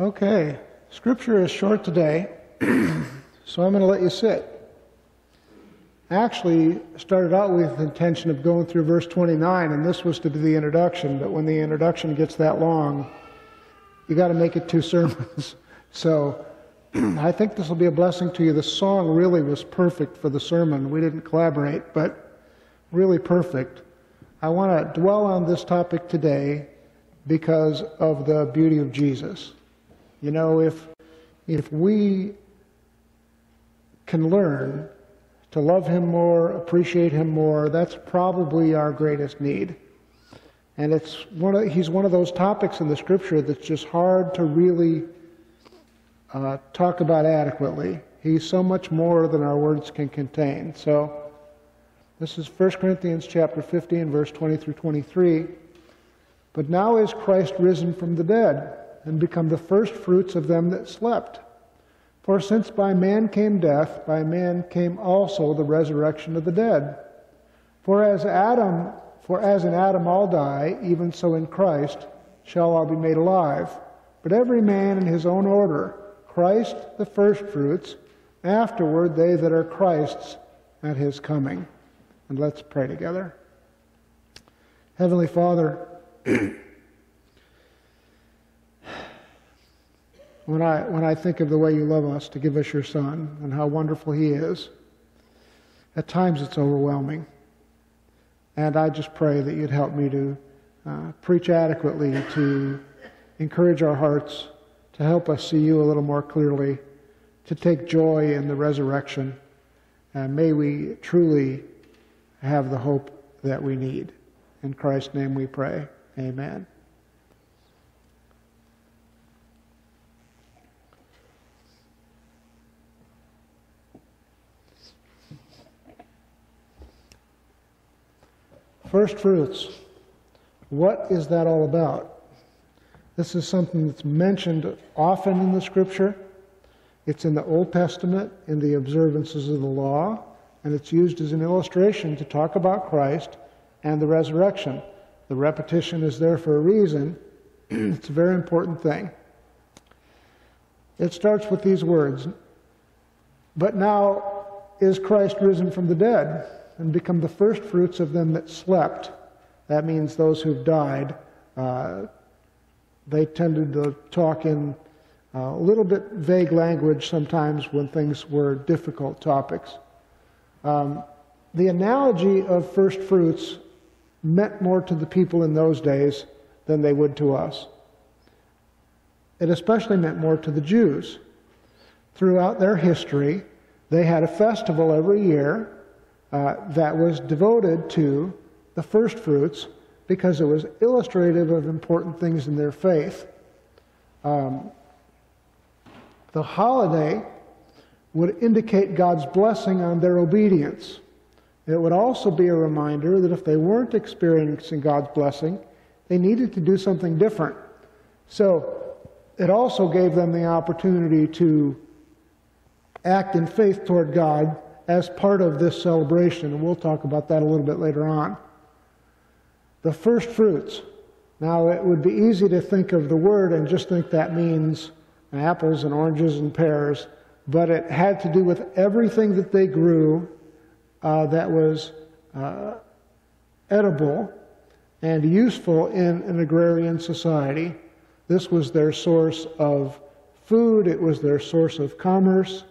Okay, scripture is short today, so I'm going to let you sit. I actually, started out with the intention of going through verse 29, and this was to be the introduction, but when the introduction gets that long, you got to make it two sermons. so I think this will be a blessing to you. The song really was perfect for the sermon. We didn't collaborate, but really perfect. I want to dwell on this topic today because of the beauty of Jesus. You know, if, if we can learn to love Him more, appreciate Him more, that's probably our greatest need. And it's one of, he's one of those topics in the Scripture that's just hard to really uh, talk about adequately. He's so much more than our words can contain. So, this is 1 Corinthians chapter 15, verse 20 through 23. But now is Christ risen from the dead and become the first fruits of them that slept. For since by man came death, by man came also the resurrection of the dead. For as Adam, for as in Adam all die, even so in Christ shall all be made alive. But every man in his own order, Christ the firstfruits, afterward they that are Christ's at his coming. And let's pray together. Heavenly Father, when I, when I think of the way you love us to give us your Son and how wonderful He is, at times it's overwhelming. And I just pray that you'd help me to uh, preach adequately, to encourage our hearts, to help us see you a little more clearly, to take joy in the resurrection. And may we truly have the hope that we need. In Christ's name we pray. Amen. First fruits. What is that all about? This is something that's mentioned often in the scripture. It's in the Old Testament, in the observances of the law, and it's used as an illustration to talk about Christ and the resurrection. The repetition is there for a reason. it's a very important thing. It starts with these words But now is Christ risen from the dead and become the first fruits of them that slept. That means those who've died. Uh, they tended to talk in uh, a little bit vague language sometimes when things were difficult topics. Um, the analogy of first fruits meant more to the people in those days than they would to us. It especially meant more to the Jews. Throughout their history, they had a festival every year uh, that was devoted to the first fruits because it was illustrative of important things in their faith. Um, the holiday would indicate God's blessing on their obedience. It would also be a reminder that if they weren't experiencing God's blessing, they needed to do something different. So it also gave them the opportunity to act in faith toward God as part of this celebration, and we'll talk about that a little bit later on. The first fruits. Now, it would be easy to think of the word and just think that means apples and oranges and pears, but it had to do with everything that they grew uh, that was uh, edible and useful in an agrarian society. This was their source of food, it was their source of commerce.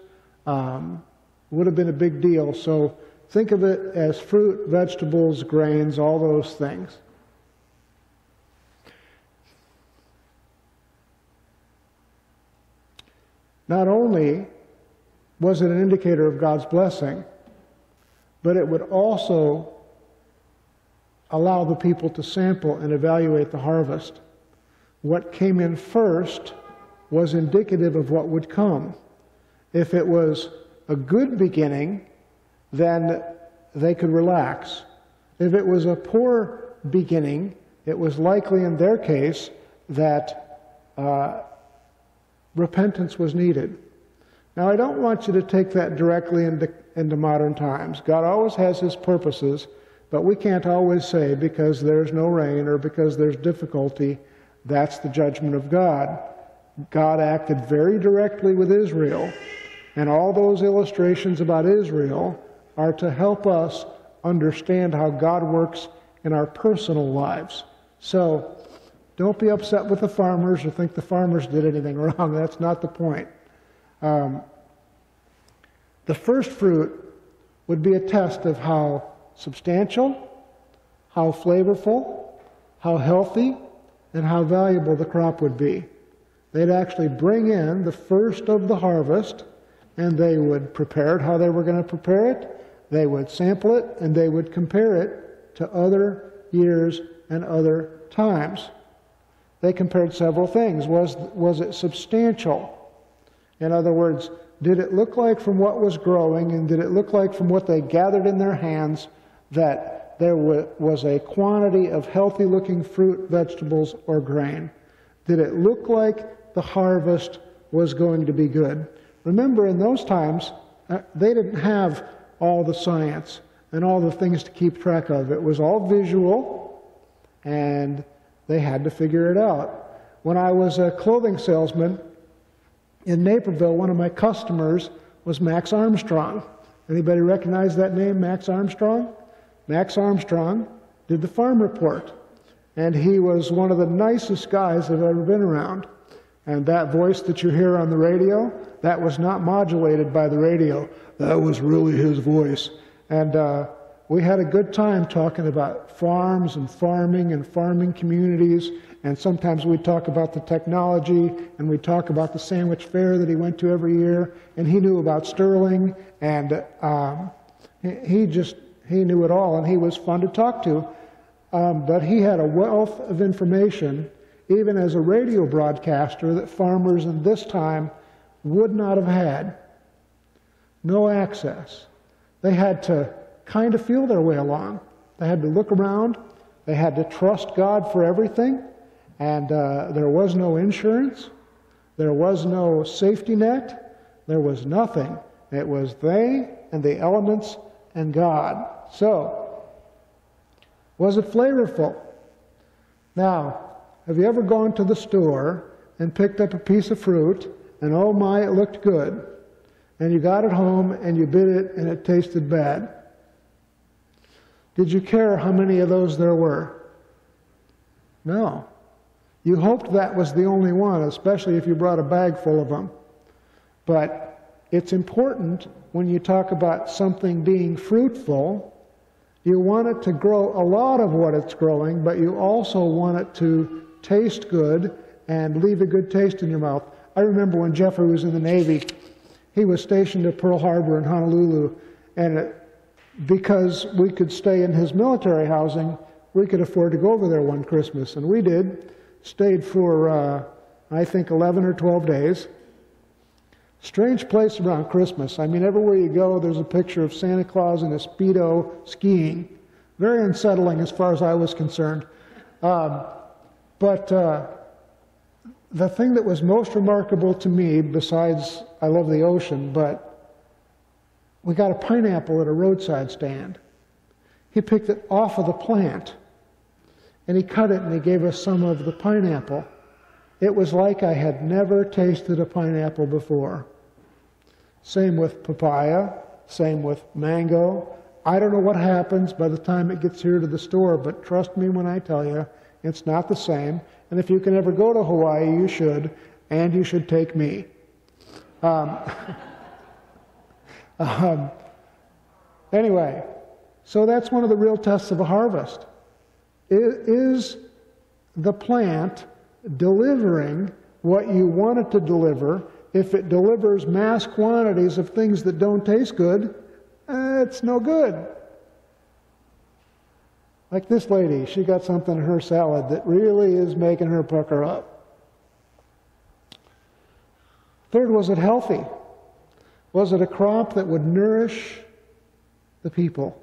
Um, would have been a big deal. So think of it as fruit, vegetables, grains, all those things. Not only was it an indicator of God's blessing, but it would also allow the people to sample and evaluate the harvest. What came in first was indicative of what would come. If it was a good beginning, then they could relax. If it was a poor beginning, it was likely in their case that uh, repentance was needed. Now, I don't want you to take that directly into, into modern times. God always has His purposes, but we can't always say because there's no rain or because there's difficulty, that's the judgment of God. God acted very directly with Israel, and all those illustrations about Israel are to help us understand how God works in our personal lives. So, don't be upset with the farmers or think the farmers did anything wrong. That's not the point. Um, the first fruit would be a test of how substantial, how flavorful, how healthy, and how valuable the crop would be. They'd actually bring in the first of the harvest and they would prepare it how they were going to prepare it. They would sample it and they would compare it to other years and other times. They compared several things. Was, was it substantial? In other words, did it look like from what was growing and did it look like from what they gathered in their hands that there was a quantity of healthy looking fruit, vegetables, or grain? Did it look like the harvest was going to be good? Remember, in those times, uh, they didn't have all the science and all the things to keep track of. It was all visual, and they had to figure it out. When I was a clothing salesman in Naperville, one of my customers was Max Armstrong. Anybody recognize that name, Max Armstrong? Max Armstrong did the farm report, and he was one of the nicest guys I've ever been around. And that voice that you hear on the radio, that was not modulated by the radio. That was really his voice. And uh, we had a good time talking about farms and farming and farming communities. And sometimes we talk about the technology and we talk about the sandwich fair that he went to every year. And he knew about Sterling and um, he just he knew it all and he was fun to talk to. Um, but he had a wealth of information, even as a radio broadcaster, that farmers in this time would not have had. No access. They had to kind of feel their way along. They had to look around. They had to trust God for everything. And uh, there was no insurance. There was no safety net. There was nothing. It was they and the elements and God. So, was it flavorful? Now, have you ever gone to the store and picked up a piece of fruit and oh my, it looked good? And you got it home and you bit it and it tasted bad. Did you care how many of those there were? No. You hoped that was the only one, especially if you brought a bag full of them. But it's important when you talk about something being fruitful, you want it to grow a lot of what it's growing, but you also want it to taste good and leave a good taste in your mouth. I remember when Jeffrey was in the Navy, he was stationed at Pearl Harbor in Honolulu, and it, because we could stay in his military housing, we could afford to go over there one Christmas, and we did. Stayed for, uh, I think, 11 or 12 days. Strange place around Christmas. I mean, everywhere you go, there's a picture of Santa Claus in a Speedo skiing. Very unsettling as far as I was concerned. Um, but uh, the thing that was most remarkable to me, besides I love the ocean, but we got a pineapple at a roadside stand. He picked it off of the plant and he cut it and he gave us some of the pineapple. It was like I had never tasted a pineapple before. Same with papaya, same with mango. I don't know what happens by the time it gets here to the store, but trust me when I tell you, it's not the same. And if you can ever go to Hawaii, you should, and you should take me. Um, um, anyway, so that's one of the real tests of a harvest. Is the plant delivering what you want it to deliver? If it delivers mass quantities of things that don't taste good, eh, it's no good. Like this lady, she got something in her salad that really is making her pucker up. Third, was it healthy? Was it a crop that would nourish the people?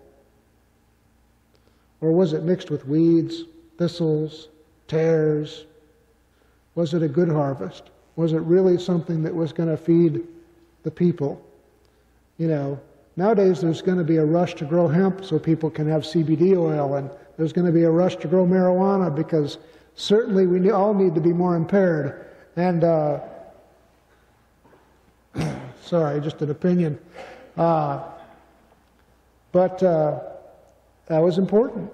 Or was it mixed with weeds, thistles, tares? Was it a good harvest? Was it really something that was going to feed the people? You know, nowadays there's going to be a rush to grow hemp so people can have CBD oil, and there's going to be a rush to grow marijuana because certainly we all need to be more impaired And, uh, sorry, just an opinion. Uh, but uh, that was important.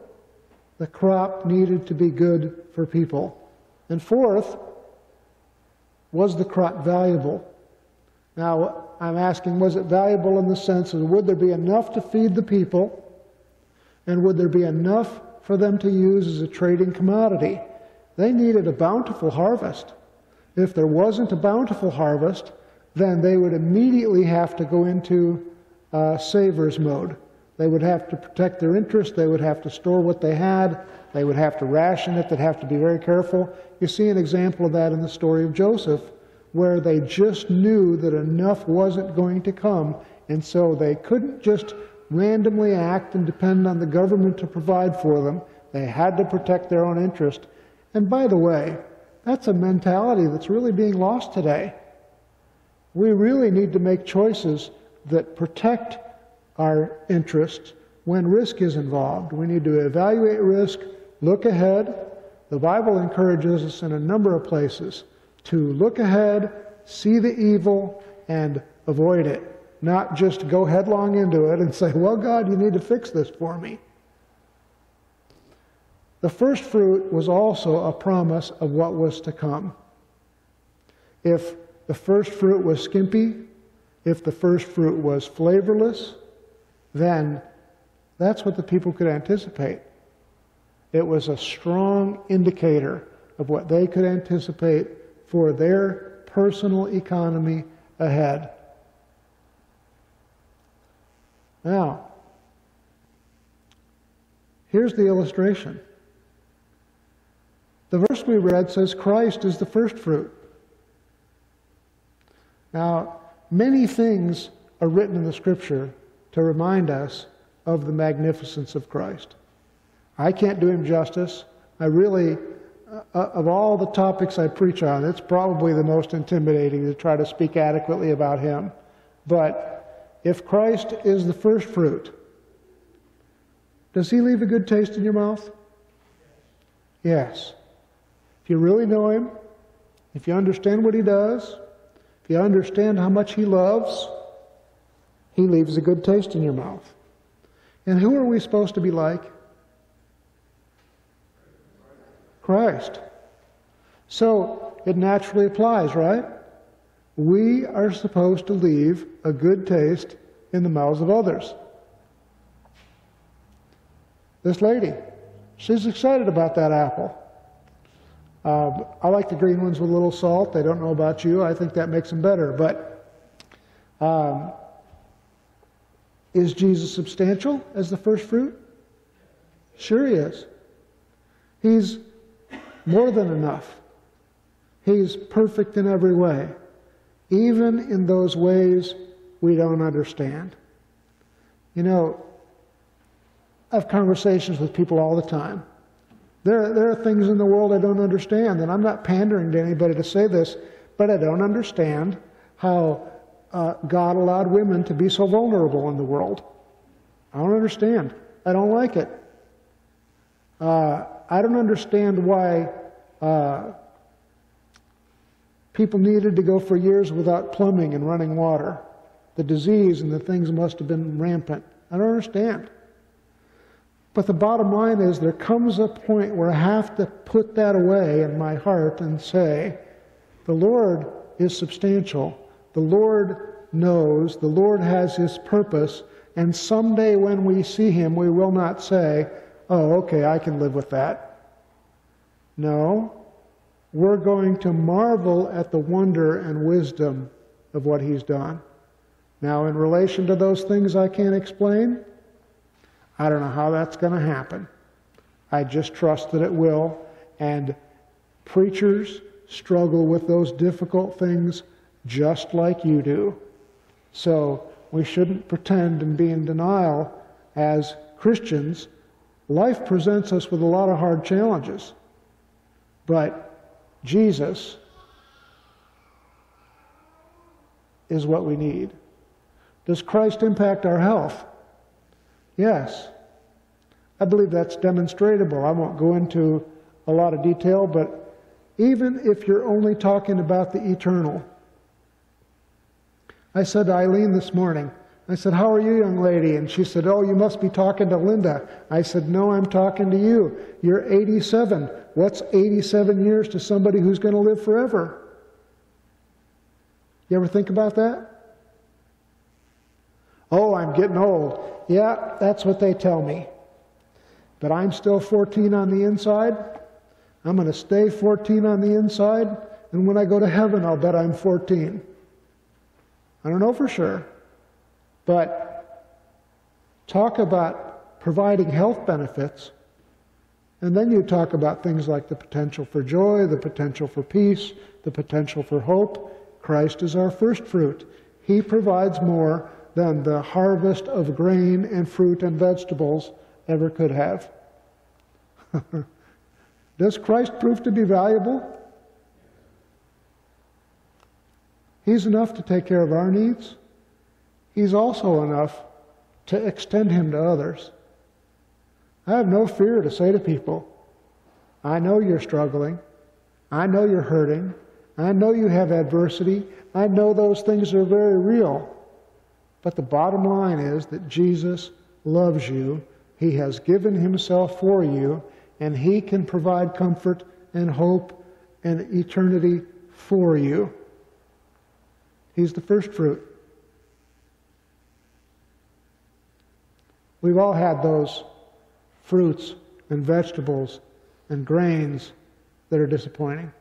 The crop needed to be good for people. And fourth, was the crop valuable? Now, I'm asking, was it valuable in the sense of would there be enough to feed the people? And would there be enough for them to use as a trading commodity? They needed a bountiful harvest. If there wasn't a bountiful harvest, then they would immediately have to go into uh, savers mode. They would have to protect their interest. They would have to store what they had. They would have to ration it. They'd have to be very careful. You see an example of that in the story of Joseph, where they just knew that enough wasn't going to come, and so they couldn't just randomly act and depend on the government to provide for them. They had to protect their own interest. And by the way, that's a mentality that's really being lost today. We really need to make choices that protect our interests when risk is involved. We need to evaluate risk, look ahead. The Bible encourages us in a number of places to look ahead, see the evil, and avoid it. Not just go headlong into it and say, Well, God, you need to fix this for me. The first fruit was also a promise of what was to come. If the first fruit was skimpy, if the first fruit was flavorless, then that's what the people could anticipate. It was a strong indicator of what they could anticipate for their personal economy ahead. Now, here's the illustration. The verse we read says Christ is the first fruit. Now, many things are written in the scripture to remind us of the magnificence of Christ. I can't do him justice. I really, Uh, of all the topics I preach on, it's probably the most intimidating to try to speak adequately about him. But if Christ is the first fruit, does he leave a good taste in your mouth? Yes. If you really know him, if you understand what he does, if you understand how much he loves, he leaves a good taste in your mouth. And who are we supposed to be like? Christ. So it naturally applies, right? We are supposed to leave a good taste in the mouths of others. This lady, she's excited about that apple. Uh, I like the green ones with a little salt. They don't know about you. I think that makes them better. But um, is Jesus substantial as the first fruit? Sure, he is. He's more than enough. He's perfect in every way, even in those ways we don't understand. You know, I have conversations with people all the time. There, there are things in the world I don't understand, and I'm not pandering to anybody to say this, but I don't understand how uh, God allowed women to be so vulnerable in the world. I don't understand. I don't like it. Uh, I don't understand why uh, people needed to go for years without plumbing and running water. The disease and the things must have been rampant. I don't understand. But the bottom line is there comes a point where I have to put that away in my heart and say, the Lord is substantial. The Lord knows, the Lord has His purpose, and someday when we see Him, we will not say, oh, okay, I can live with that. No, we're going to marvel at the wonder and wisdom of what He's done. Now, in relation to those things I can't explain, I don't know how that's going to happen. I just trust that it will. And preachers struggle with those difficult things just like you do. So we shouldn't pretend and be in denial as Christians. Life presents us with a lot of hard challenges. But Jesus is what we need. Does Christ impact our health? Yes. I believe that's demonstrable. I won't go into a lot of detail, but even if you're only talking about the eternal. I said to Eileen this morning, I said, How are you, young lady? And she said, Oh, you must be talking to Linda. I said, No, I'm talking to you. You're 87. What's 87 years to somebody who's going to live forever? You ever think about that? Oh, I'm getting old. Yeah, that's what they tell me. But I'm still 14 on the inside. I'm going to stay 14 on the inside. And when I go to heaven, I'll bet I'm 14. I don't know for sure. But talk about providing health benefits. And then you talk about things like the potential for joy, the potential for peace, the potential for hope. Christ is our first fruit. He provides more than the harvest of grain and fruit and vegetables ever could have. Does Christ prove to be valuable? He's enough to take care of our needs. He's also enough to extend Him to others. I have no fear to say to people, I know you're struggling. I know you're hurting. I know you have adversity. I know those things are very real. But the bottom line is that Jesus loves you. He has given himself for you, and he can provide comfort and hope and eternity for you. He's the first fruit. We've all had those fruits and vegetables and grains that are disappointing.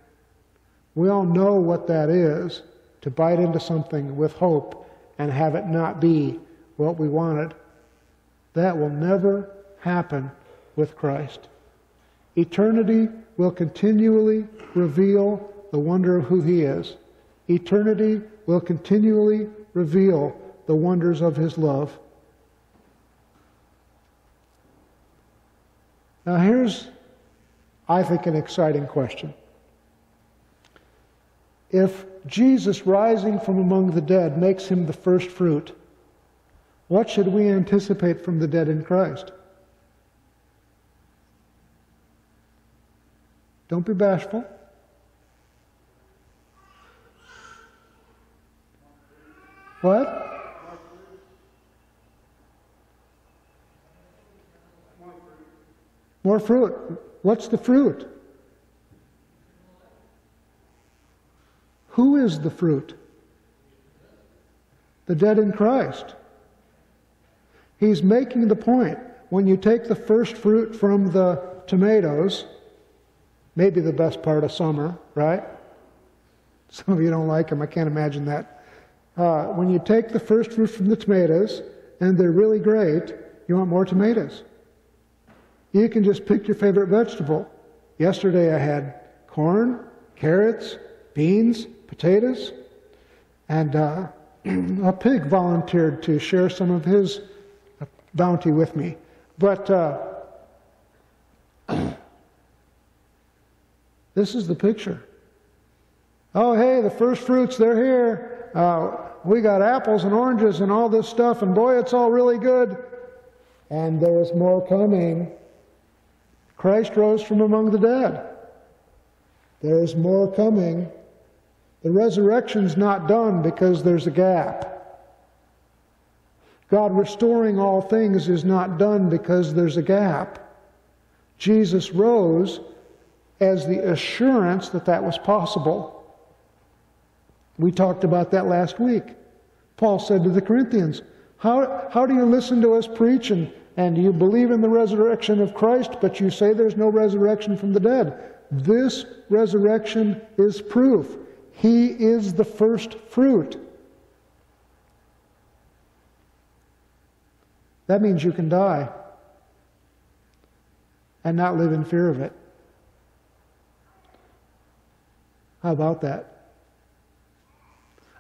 We all know what that is to bite into something with hope and have it not be what we wanted. That will never happen with Christ. Eternity will continually reveal the wonder of who He is. Eternity will continually reveal the wonders of His love. Now, here's, I think, an exciting question. If Jesus rising from among the dead makes him the first fruit, what should we anticipate from the dead in Christ? Don't be bashful. What? More fruit. What's the fruit? Who is the fruit? The dead in Christ. He's making the point when you take the first fruit from the tomatoes, maybe the best part of summer, right? Some of you don't like them, I can't imagine that. Uh, when you take the first fruit from the tomatoes and they're really great, you want more tomatoes. You can just pick your favorite vegetable. Yesterday I had corn, carrots, beans, potatoes, and uh, a pig volunteered to share some of his bounty with me. But uh, this is the picture. Oh, hey, the first fruits, they're here. Uh, we got apples and oranges and all this stuff, and boy, it's all really good. And there's more coming. Christ rose from among the dead. There's more coming. The resurrection's not done because there's a gap. God restoring all things is not done because there's a gap. Jesus rose as the assurance that that was possible. We talked about that last week. Paul said to the Corinthians, How, how do you listen to us preach and and you believe in the resurrection of Christ, but you say there's no resurrection from the dead. This resurrection is proof. He is the first fruit. That means you can die and not live in fear of it. How about that?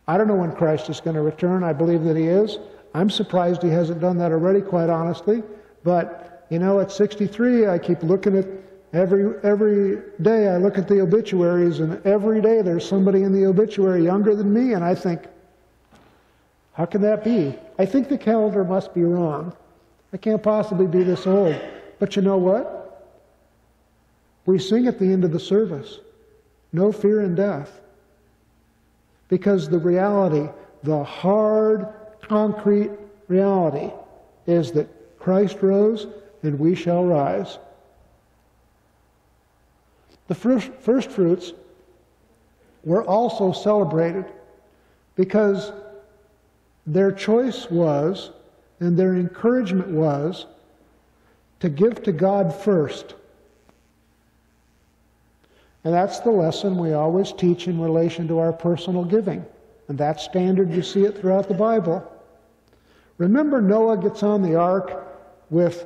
I don't know when Christ is going to return. I believe that he is. I'm surprised he hasn't done that already, quite honestly. But, you know, at 63, I keep looking at every, every day, I look at the obituaries, and every day there's somebody in the obituary younger than me, and I think, how can that be? I think the calendar must be wrong. I can't possibly be this old. But you know what? We sing at the end of the service. no fear in death. Because the reality, the hard, concrete reality, is that Christ rose and we shall rise. The first, first fruits were also celebrated because their choice was and their encouragement was to give to God first. And that's the lesson we always teach in relation to our personal giving. And that standard, you see it throughout the Bible. Remember, Noah gets on the ark with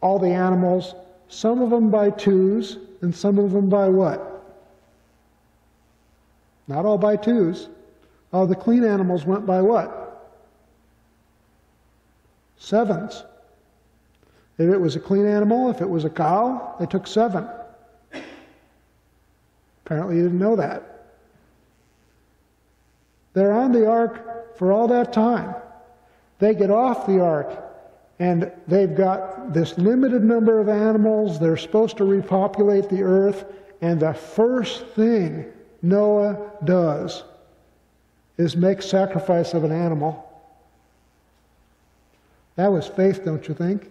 all the animals, some of them by twos, and some of them by what? Not all by twos. All the clean animals went by what? Sevens. If it was a clean animal, if it was a cow, they took seven. Apparently, you didn't know that. They're on the ark for all that time. They get off the ark, and they've got this limited number of animals. They're supposed to repopulate the earth, and the first thing Noah does is make sacrifice of an animal. That was faith, don't you think?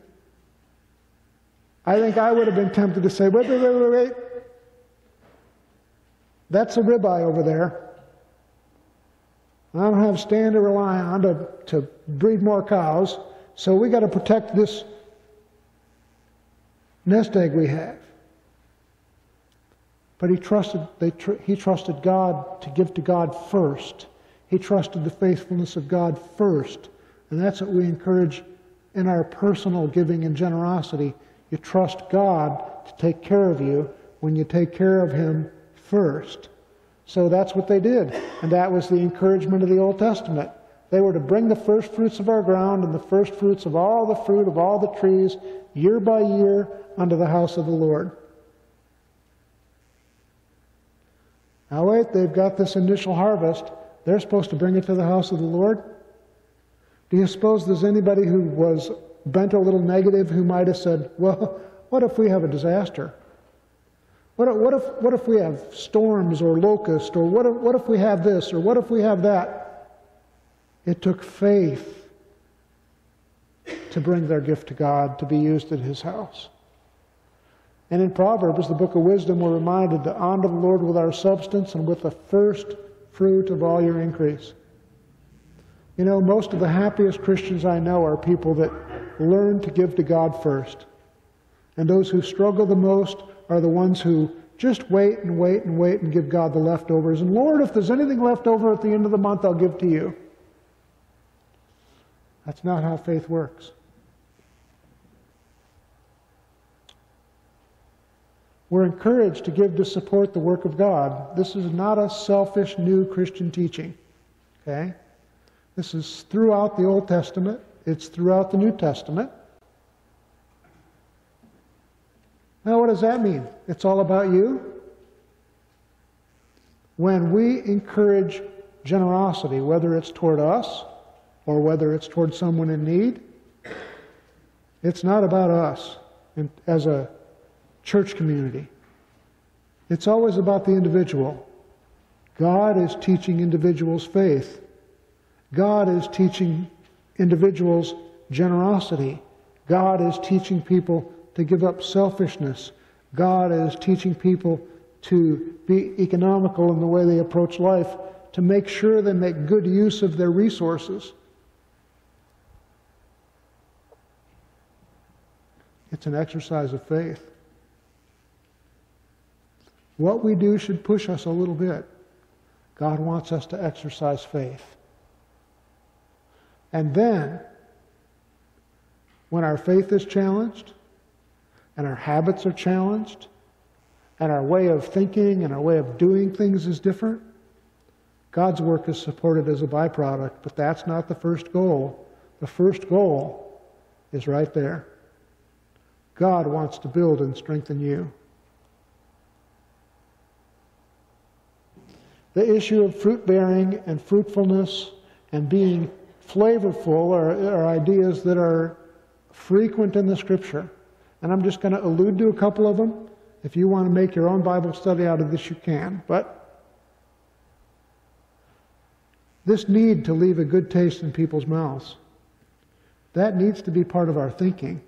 I think I would have been tempted to say, wait, wait, wait, wait, wait. That's a ribeye over there. I don't have stand to rely on to, to breed more cows, so we got to protect this nest egg we have. But he trusted, tr- he trusted God to give to God first. He trusted the faithfulness of God first. And that's what we encourage in our personal giving and generosity. You trust God to take care of you when you take care of Him first. So that's what they did. And that was the encouragement of the Old Testament. They were to bring the first fruits of our ground and the first fruits of all the fruit of all the trees year by year unto the house of the Lord. Now, wait, they've got this initial harvest. They're supposed to bring it to the house of the Lord. Do you suppose there's anybody who was bent a little negative who might have said, well, what if we have a disaster? What if, what if, what if we have storms or locusts, or what if, what if we have this, or what if we have that? It took faith to bring their gift to God to be used at His house. And in Proverbs, the book of wisdom, we're reminded to honor the Lord with our substance and with the first fruit of all your increase. You know, most of the happiest Christians I know are people that learn to give to God first. And those who struggle the most are the ones who just wait and wait and wait and give God the leftovers. And Lord, if there's anything left over at the end of the month, I'll give to you. That's not how faith works. We're encouraged to give to support the work of God. This is not a selfish new Christian teaching. Okay? This is throughout the Old Testament, it's throughout the New Testament. Now, what does that mean? It's all about you? When we encourage generosity, whether it's toward us or whether it's toward someone in need, it's not about us as a church community. It's always about the individual. God is teaching individuals faith. God is teaching individuals generosity. God is teaching people to give up selfishness. God is teaching people to be economical in the way they approach life, to make sure they make good use of their resources. It's an exercise of faith. What we do should push us a little bit. God wants us to exercise faith. And then, when our faith is challenged, and our habits are challenged, and our way of thinking and our way of doing things is different, God's work is supported as a byproduct, but that's not the first goal. The first goal is right there. God wants to build and strengthen you. The issue of fruit bearing and fruitfulness and being flavorful are, are ideas that are frequent in the scripture. And I'm just going to allude to a couple of them If you want to make your own Bible study out of this, you can. But this need to leave a good taste in people's mouths, that needs to be part of our thinking.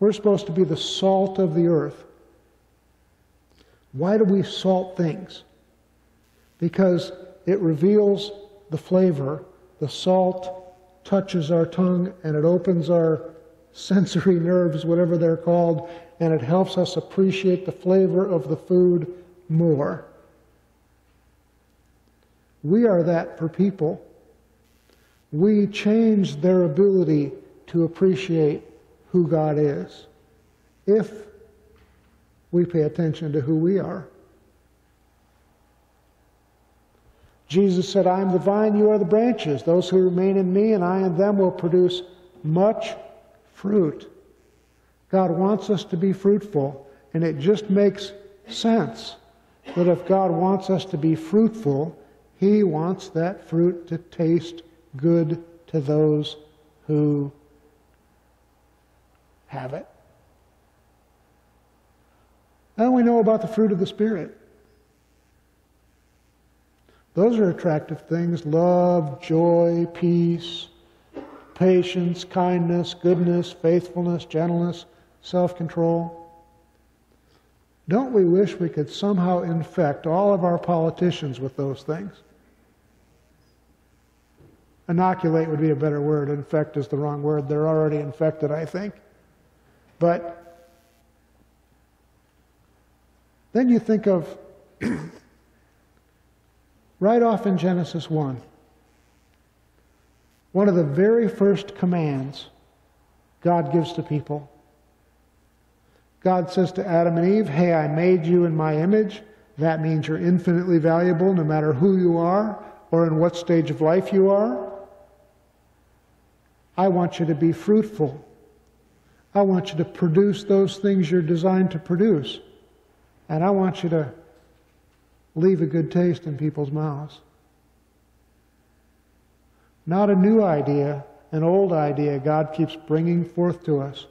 We're supposed to be the salt of the earth. Why do we salt things? Because it reveals the flavor. The salt touches our tongue and it opens our sensory nerves, whatever they're called, and it helps us appreciate the flavor of the food more. We are that for people. We change their ability to appreciate who God is if we pay attention to who we are. Jesus said, I am the vine, you are the branches. Those who remain in me and I in them will produce much fruit. God wants us to be fruitful, and it just makes sense that if God wants us to be fruitful, He wants that fruit to taste good to those who have it. Now we know about the fruit of the Spirit. Those are attractive things love, joy, peace, patience, kindness, goodness, faithfulness, gentleness, self control. Don't we wish we could somehow infect all of our politicians with those things? Inoculate would be a better word. Infect is the wrong word. They're already infected, I think. But then you think of right off in Genesis 1, one of the very first commands God gives to people. God says to Adam and Eve, Hey, I made you in my image. That means you're infinitely valuable no matter who you are or in what stage of life you are. I want you to be fruitful. I want you to produce those things you're designed to produce. And I want you to leave a good taste in people's mouths. Not a new idea, an old idea God keeps bringing forth to us.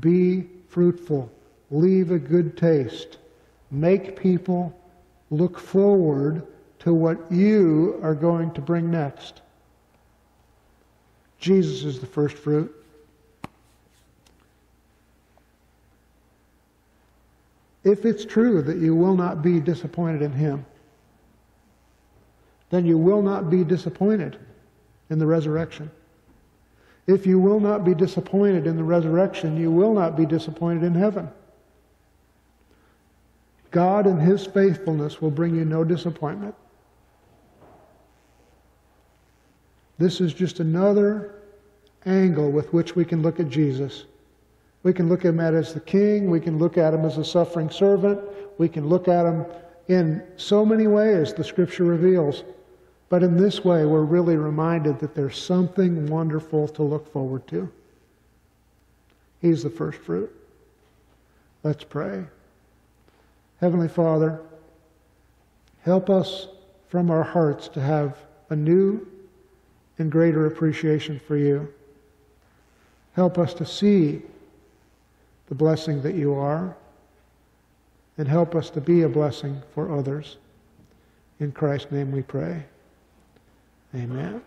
Be fruitful. Leave a good taste. Make people look forward to what you are going to bring next. Jesus is the first fruit. If it's true that you will not be disappointed in Him, then you will not be disappointed in the resurrection. If you will not be disappointed in the resurrection, you will not be disappointed in heaven. God and His faithfulness will bring you no disappointment. This is just another angle with which we can look at Jesus. We can look at him as the king. We can look at him as a suffering servant. We can look at him in so many ways the scripture reveals. But in this way, we're really reminded that there's something wonderful to look forward to. He's the first fruit. Let's pray. Heavenly Father, help us from our hearts to have a new and greater appreciation for you. Help us to see the blessing that you are, and help us to be a blessing for others. In Christ's name we pray. Amen.